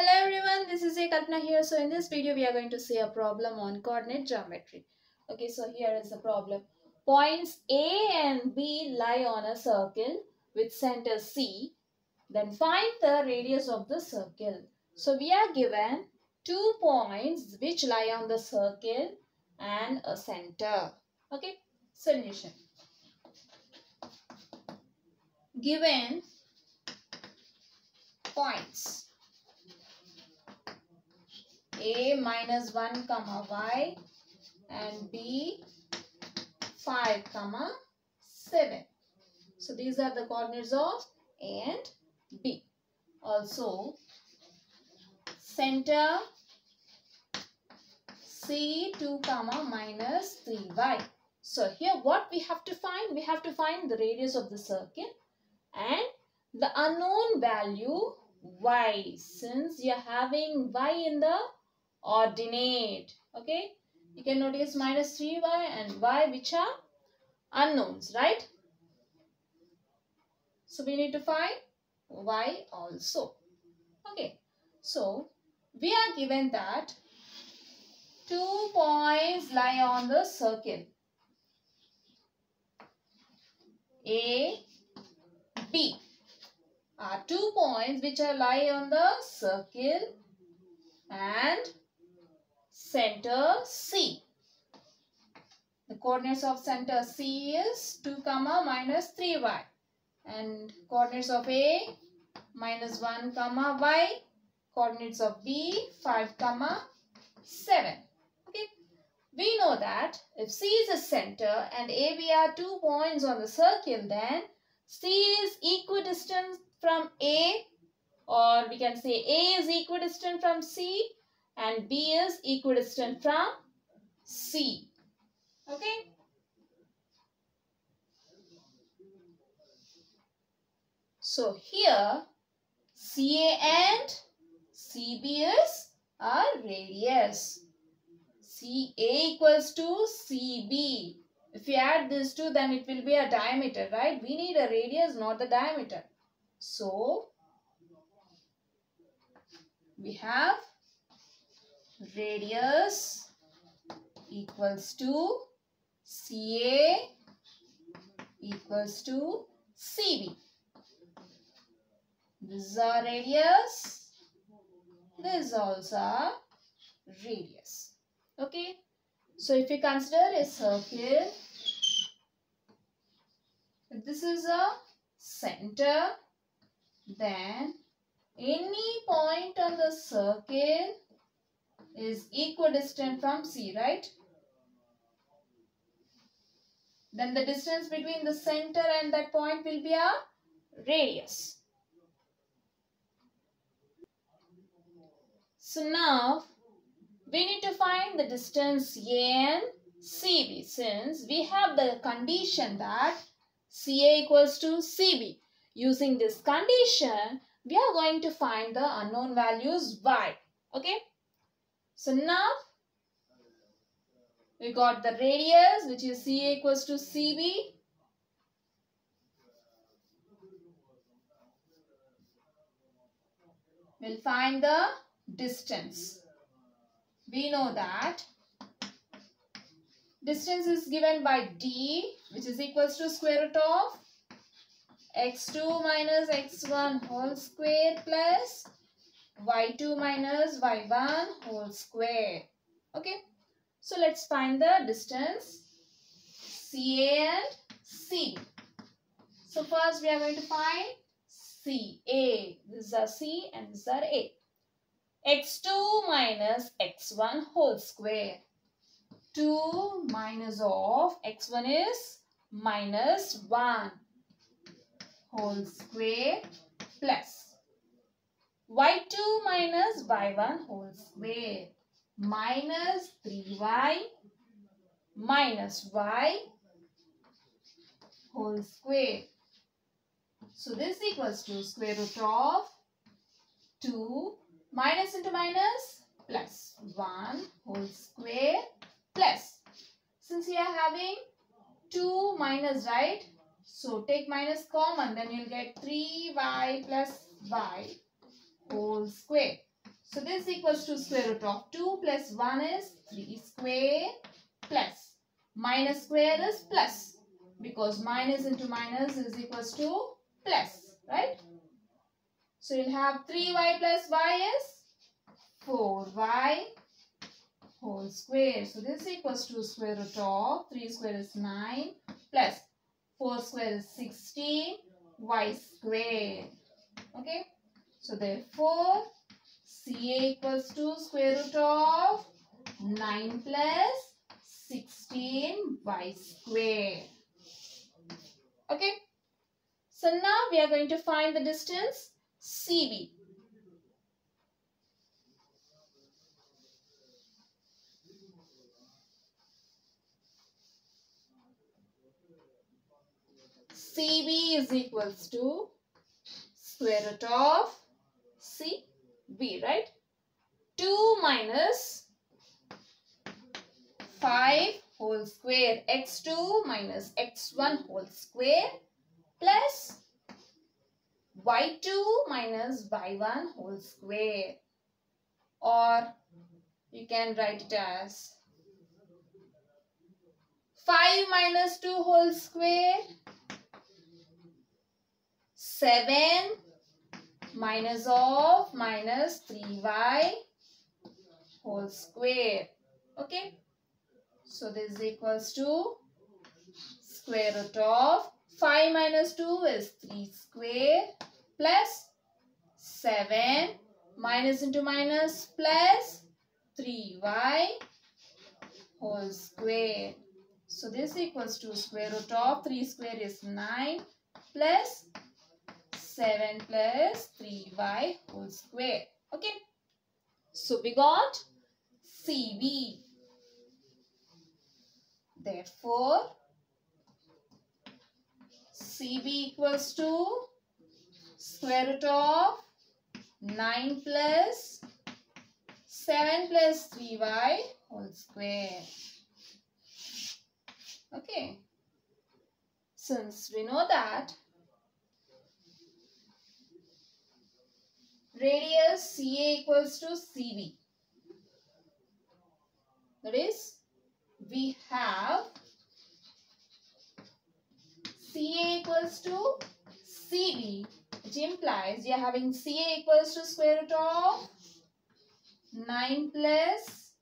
Hello everyone, this is A Kalpana here. So in this video, we are going to see a problem on coordinate geometry. Okay, so here is the problem. Points A and B lie on a circle with center C. Then find the radius of the circle. So we are given two points which lie on the circle and a center. Okay, solution. Given points a minus 1 comma y and b 5 comma 7 so these are the coordinates of a and b. Also center c 2 comma minus 3y so here what we have to find? We have to find the radius of the circle and the unknown value y. Since you are having y in the ordinate. Okay? You can notice minus 3y and y which are unknowns right? So we need to find y also. Okay? So we are given that two points lie on the circle. A b are two points which are lie on the circle and center C. The coordinates of center C is 2 comma minus 3y and coordinates of A minus 1 comma y coordinates of B 5 comma 7. Okay. We know that if C is a center and AB are two points on the circle then C is equidistant from A or we can say A is equidistant from C and B is equidistant from C. Okay. So here CA and CB is a radius. CA equals to CB. If you add these two then it will be a diameter, right? We need a radius not the diameter. So we have radius equals to CA equals to CB. This is our radius. This is also our radius. Okay. So if you consider a circle, this is a center, then any point on the circle is equidistant from C, right? Then the distance between the center and that point will be a radius. So now we need to find the distance A and CB since we have the condition that CA equals to CB. Using this condition, we are going to find the unknown values y. Okay. So now we got the radius which is CA equals to CB. We'll find the distance. We know that distance is given by d which is equals to square root of x2 minus x1 whole square plus y2 minus y1 whole square. Okay. So let's find the distance CA and C. So first we are going to find CA. This is our C and is our A. x2 minus x1 whole square. 2 minus of x1 is minus 1 whole square plus y2 minus y1 whole square minus 3y minus y whole square. So this equals to square root of 2 minus into minus plus 1 whole square plus. Since we are having 2 minus right so take minus common, then you'll get 3y plus y whole square. So this equals to square root of 2 plus 1 is 3 square plus minus square is plus because minus into minus is equals to plus, right? So you'll have 3y plus y is 4y whole square. So this equals to square root of 3 square is 9 plus 4 square is 16 y square. Okay. So therefore CA equals to square root of 9 plus 16 y square. Okay. So now we are going to find the distance CB. CB is equals to square root of CB, right? 2 minus 5 whole square x2 minus x1 whole square plus y2 minus y1 whole square or you can write it as 5 minus 2 whole square 7 minus of minus 3y whole square. Okay. So this is equals to square root of 5 minus 2 is 3 square plus 7 minus into minus plus 3y whole square. So this equals to square root of 3 square is 9 plus 7 plus 3y whole square. Okay. So we got CB. Therefore, CB equals to square root of 9 plus 7 plus 3y whole square. Okay. Since we know that radius CA equals to CB. That is, we have CA equals to CB, which implies we are having CA equals to square root of 9 plus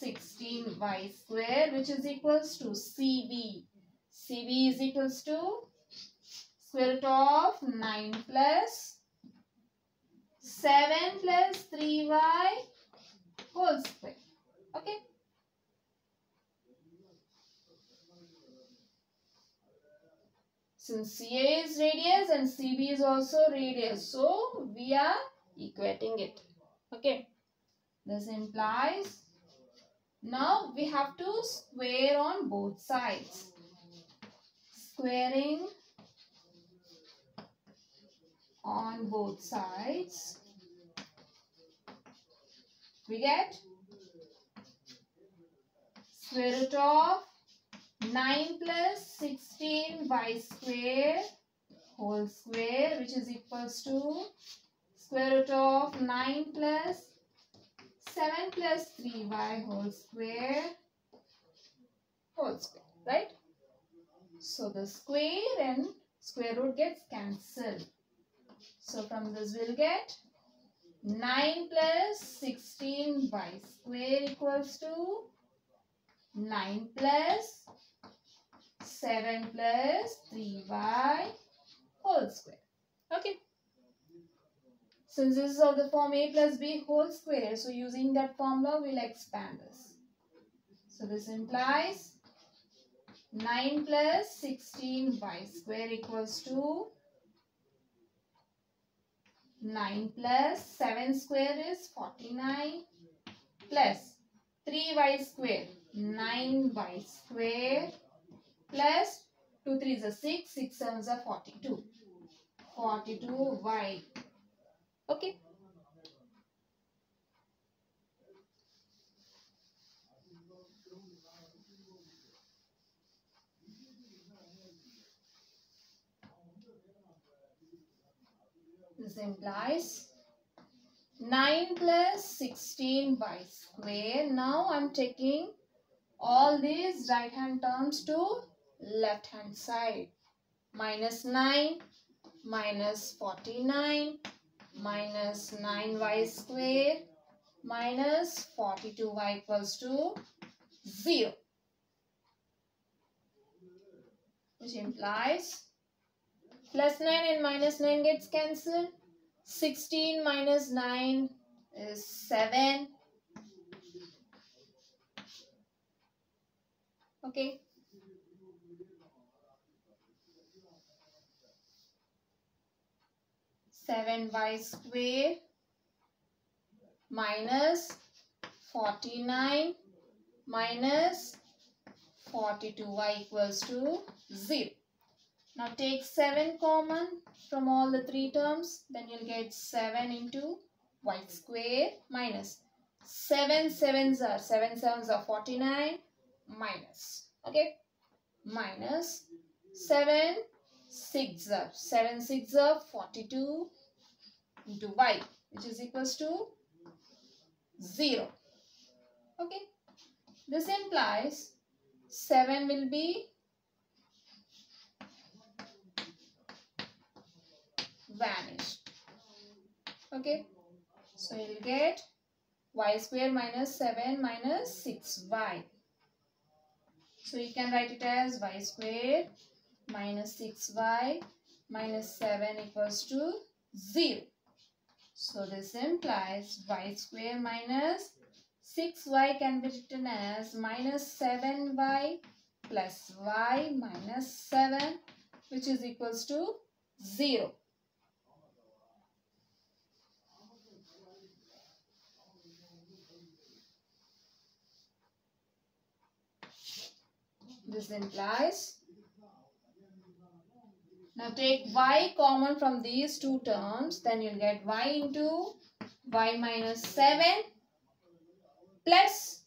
16y square, which is equals to CB. CB is equals to square root of 9 plus 7 plus 3y whole square. Okay. Since CA is radius and CB is also radius. So, we are equating it. Okay. This implies now we have to square on both sides. Squaring on both sides we get square root of 9 plus 16 y square whole square which is equals to square root of 9 plus 7 plus 3y whole square whole square right? So the square and square root gets cancelled. So from this we'll get 9 plus 16 y square equals to 9 plus 7 plus 3y whole square. Okay. Since this is of the form a plus b whole square, so using that formula, we'll expand this. So this implies 9 plus 16 y square equals to 9 plus 7 square is 49 plus 3y square 9y square plus 2 3 is a 6 6 7 is a 42 42y okay Implies 9 plus 16 y square. Now I'm taking all these right hand terms to left hand side. Minus 9 minus 49 minus 9y square minus 42y equals to 0 which implies plus 9 and minus 9 gets cancelled 16 minus 9 is 7 okay 7y square minus 49 minus 42y equals to 0. Now take 7 common from all the three terms. Then you'll get 7 into y square minus 7 sevens are 7 sevens are 49 minus okay minus 7 6 are 7 6 are 42 into y which is equals to 0. Okay. This implies 7 will be vanished. Okay. So you'll get y square minus 7 minus 6y. So you can write it as y square minus 6y minus 7 equals to 0. So this implies y square minus 6y can be written as minus 7y plus y minus 7 which is equals to 0. This implies now take y common from these two terms. Then you'll get y into y minus 7 plus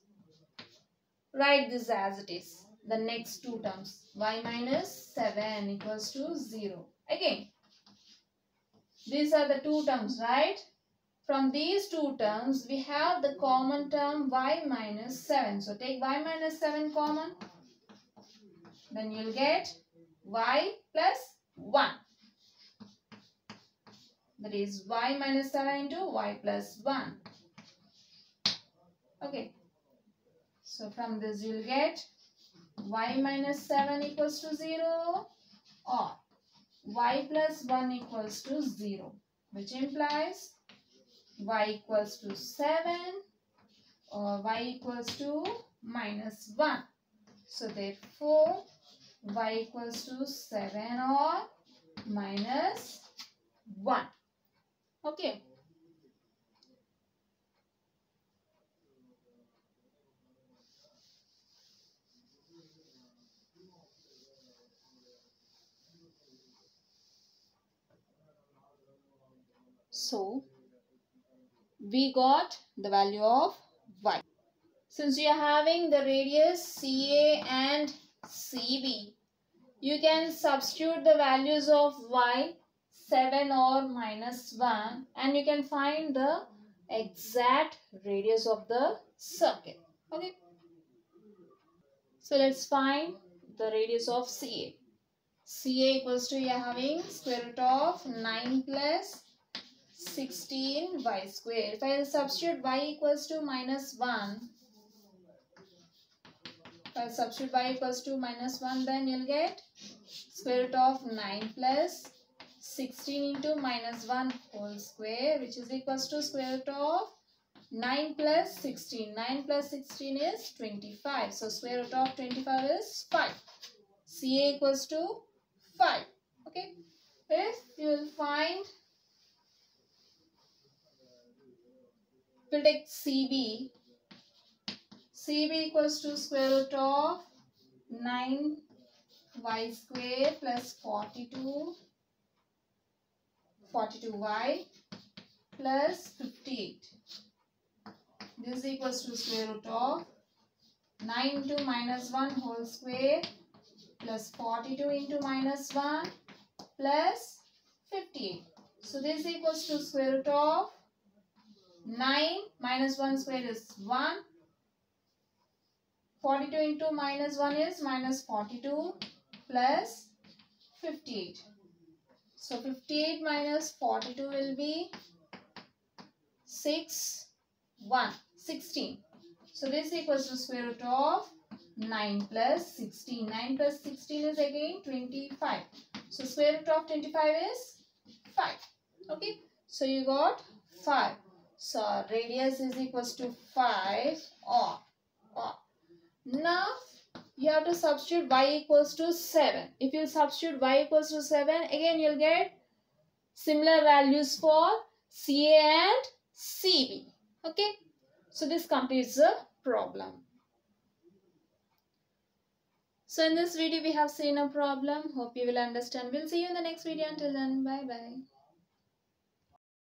write this as it is. The next two terms y minus 7 equals to 0. Again, these are the two terms, right? From these two terms, we have the common term y minus 7. So take y minus 7 common. Then you'll get y plus 1. That is y minus 7 into y plus 1. Okay. So from this you'll get y minus 7 equals to 0 or y plus 1 equals to 0 which implies y equals to 7 or y equals to minus 1. So therefore y equals to 7 or minus 1. Okay. So, we got the value of y. Since we are having the radius CA and CB. You can substitute the values of y 7 or minus 1 and you can find the exact radius of the circle. Okay. So let's find the radius of CA. CA equals to you having square root of 9 plus 16 y square. If I substitute y equals to minus 1 uh, Uh, substitute y equals to minus 1 then you'll get square root of 9 plus 16 into minus 1 whole square which is equals to square root of 9 plus 16. 9 plus 16 is 25. So square root of 25 is 5. CA equals to 5. Okay. If you will find, we'll take CB CB equals to square root of 9 y square plus 42 42y plus 58. This equals to square root of 9 into minus 1 whole square plus 42 into minus 1 plus 58. So this equals to square root of 9 minus 1 square is 1. 42 into minus 1 is minus 42 plus 58. So 58 minus 42 will be 6, 1, 16. So this equals to square root of 9 plus 16. 9 plus 16 is again 25. So square root of 25 is 5. Okay. So you got 5. So radius is equals to 5 or, or. Now you have to substitute y equals to 7. If you substitute y equals to 7, again you'll get similar values for CA and CB. Okay. So this completes the problem. So in this video we have seen a problem. Hope you will understand. We'll see you in the next video. Until then, bye bye.